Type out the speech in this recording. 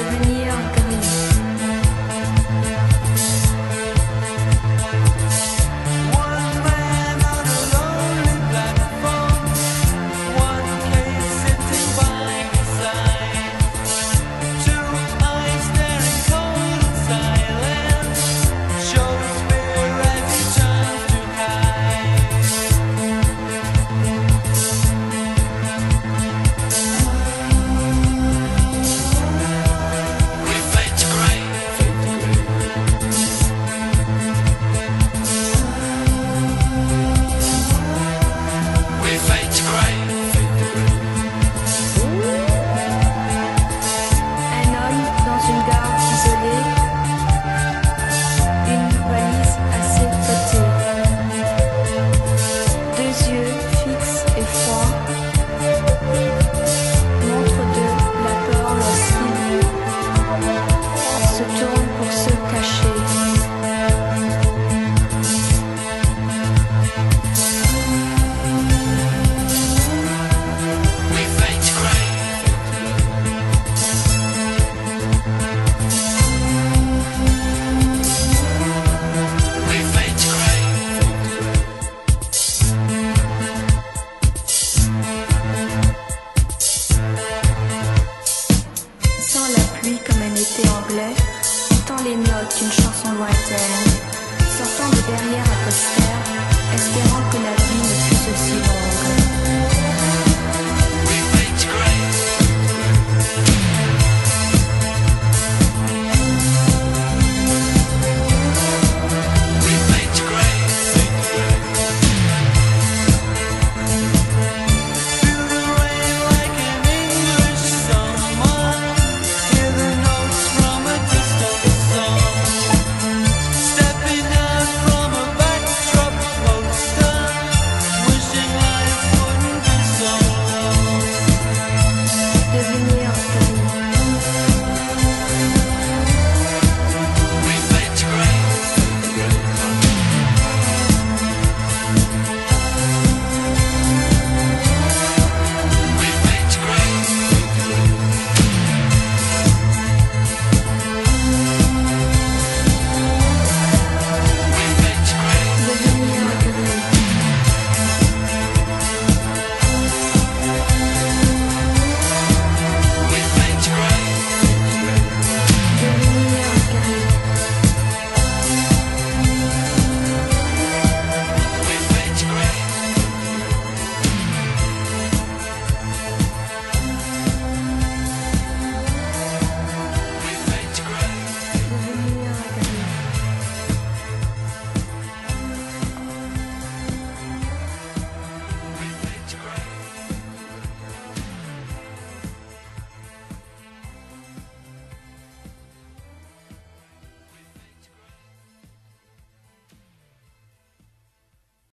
devenir pluie comme un été anglais, entend les notes d'une chanson lointaine, sortant de derrière un poster.